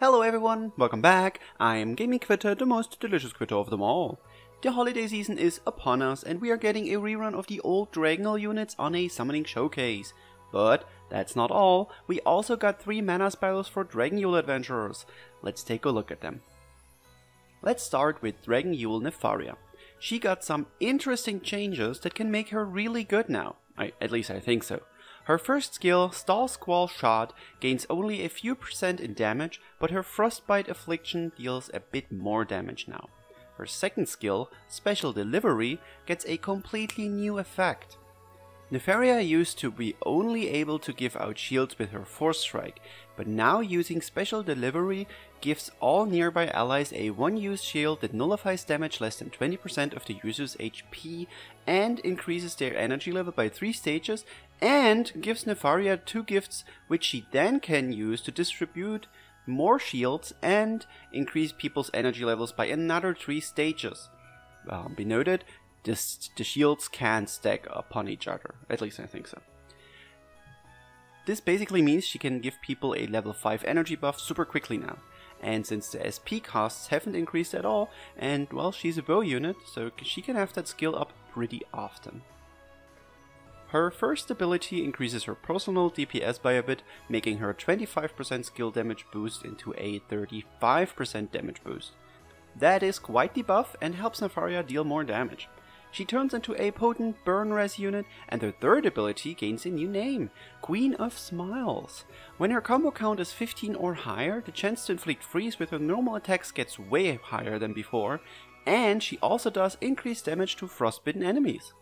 Hello everyone, welcome back. I am Gaming Quitte, the most delicious quitter of them all. The holiday season is upon us and we are getting a rerun of the old Dragonyule units on a summoning showcase. But that's not all, we also got 3 mana spirals for Dragonyule adventurers. Let's take a look at them. Let's start with Dragonyule Nefaria. She got some interesting changes that can make her really good now. I, at least I think so. Her first skill, Stall Squall Shot, gains only a few percent in damage, but her Frostbite Affliction deals a bit more damage now. Her second skill, Special Delivery, gets a completely new effect. Nefaria used to be only able to give out shields with her Force Strike, but now using Special Delivery gives all nearby allies a one-use shield that nullifies damage less than 20% of the user's HP and increases their energy level by 3 stages and gives Nefaria two gifts which she then can use to distribute more shields and increase people's energy levels by another 3 stages. Um, be noted, this, the shields can stack upon each other. At least I think so. This basically means she can give people a level 5 energy buff super quickly now. And since the SP costs haven't increased at all, and well, she's a bow unit, so she can have that skill up pretty often. Her first ability increases her personal DPS by a bit, making her 25% skill damage boost into a 35% damage boost. That is quite the buff and helps Nefaria deal more damage. She turns into a potent burn res unit, and her third ability gains a new name, Queen of Smiles. When her combo count is 15 or higher, the chance to inflict freeze with her normal attacks gets way higher than before, and she also does increased damage to frostbitten enemies.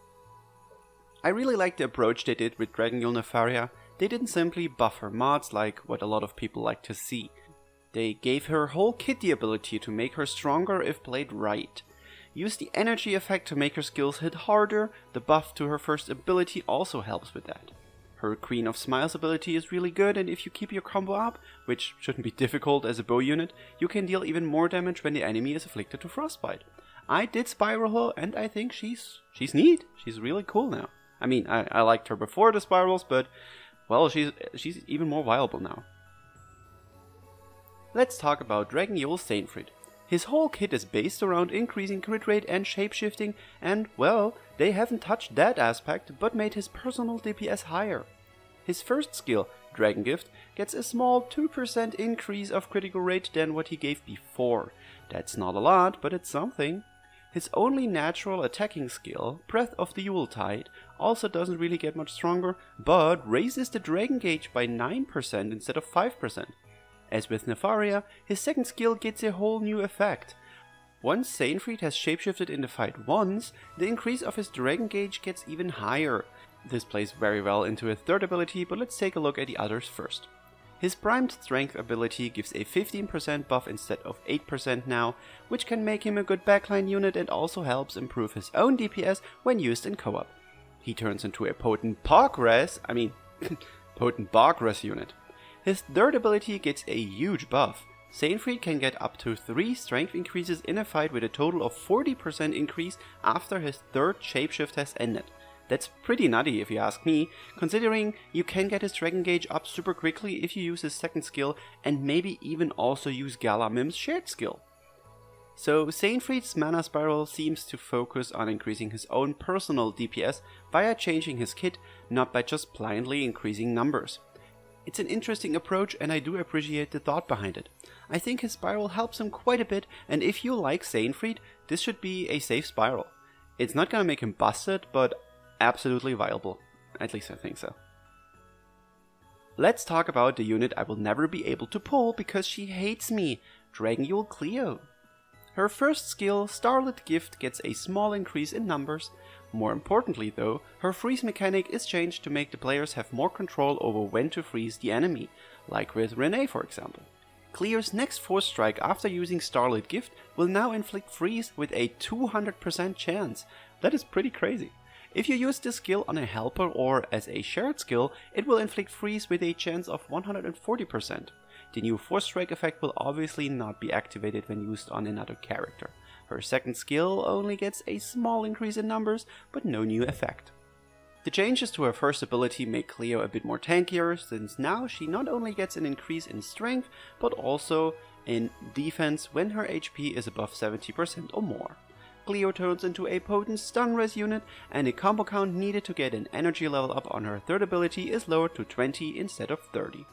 I really like the approach they did with Dragonyule Nefaria. They didn't simply buff her mods like what a lot of people like to see. They gave her whole kit the ability to make her stronger if played right. Use the energy effect to make her skills hit harder, the buff to her first ability also helps with that. Her Queen of Smiles ability is really good and if you keep your combo up, which shouldn't be difficult as a bow unit, you can deal even more damage when the enemy is afflicted to frostbite. I did spiral her and I think she's she's neat. She's really cool now. I mean, I, I liked her before the spirals, but well, she's she's even more viable now. Let's talk about Dragonyule Xainfried. His whole kit is based around increasing crit rate and shapeshifting, and well, they haven't touched that aspect but made his personal DPS higher. His first skill, Dragon Gift, gets a small 2% increase of critical rate than what he gave before. That's not a lot, but it's something. His only natural attacking skill, Breath of the Yuletide, also doesn't really get much stronger, but raises the Dragon Gauge by 9% instead of 5%. As with Nefaria, his second skill gets a whole new effect. Once Xainfried has shapeshifted in the fight once, the increase of his Dragon Gauge gets even higher. This plays very well into his third ability, but let's take a look at the others first. His Primed Strength ability gives a 15% buff instead of 8% now, which can make him a good backline unit and also helps improve his own DPS when used in co-op. He turns into a potent Pogres, I mean, potent Bogres unit. His third ability gets a huge buff. Xainfried can get up to 3 strength increases in a fight with a total of 40% increase after his third shapeshift has ended. That's pretty nutty if you ask me, considering you can get his Dragon Gauge up super quickly if you use his second skill and maybe even also use Gala Mym's shared skill. So Xainfried's mana spiral seems to focus on increasing his own personal DPS via changing his kit, not by just blindly increasing numbers. It's an interesting approach and I do appreciate the thought behind it. I think his spiral helps him quite a bit and if you like Xainfried, this should be a safe spiral. It's not gonna make him busted, but absolutely viable. At least I think so. Let's talk about the unit I will never be able to pull because she hates me, Dragonyule Cleo. Her first skill, Starlit Gift, gets a small increase in numbers, more importantly though, her freeze mechanic is changed to make the players have more control over when to freeze the enemy, like with Renee for example. Cleo's next force strike after using Starlit Gift will now inflict freeze with a 200% chance. That is pretty crazy. If you use this skill on a helper or as a shared skill, it will inflict freeze with a chance of 140%. The new force strike effect will obviously not be activated when used on another character. Her second skill only gets a small increase in numbers, but no new effect. The changes to her first ability make Cleo a bit more tankier, since now she not only gets an increase in strength, but also in defense when her HP is above 70% or more. Cleo turns into a potent stun res unit, and the combo count needed to get an energy level up on her third ability is lowered to 20 instead of 30.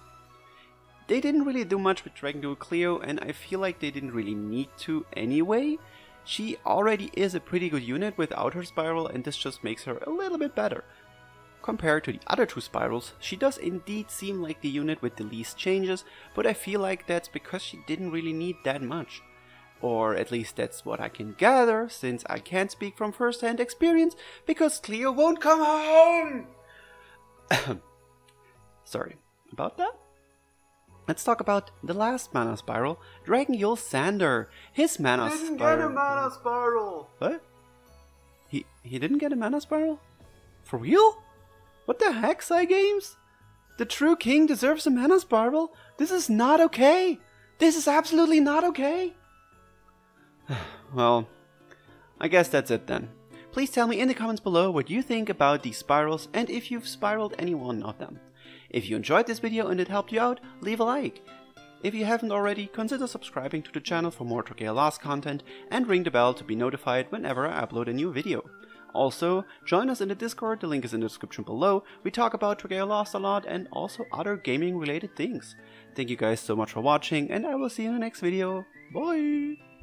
They didn't really do much with Dragonyule Cleo, and I feel like they didn't really need to anyway. She already is a pretty good unit without her spiral, and this just makes her a little bit better. Compared to the other two spirals, she does indeed seem like the unit with the least changes, but I feel like that's because she didn't really need that much. Or at least that's what I can gather, since I can't speak from first-hand experience, because Cleo won't come home! Sorry about that. Let's talk about the last mana spiral, Dragonyule Xander. His mana didn't spiral. get a mana spiral. What? He he didn't get a mana spiral? For real? What the heck, Cygames? The true king deserves a mana spiral? This is not okay! This is absolutely not okay! well, I guess that's it then. Please tell me in the comments below what you think about these spirals and if you've spiraled any one of them. If you enjoyed this video and it helped you out, leave a like. If you haven't already, consider subscribing to the channel for more Dragalia Lost content and ring the bell to be notified whenever I upload a new video. Also, join us in the Discord, the link is in the description below. We talk about Lost a lot and also other gaming related things. Thank you guys so much for watching and I will see you in the next video. Bye!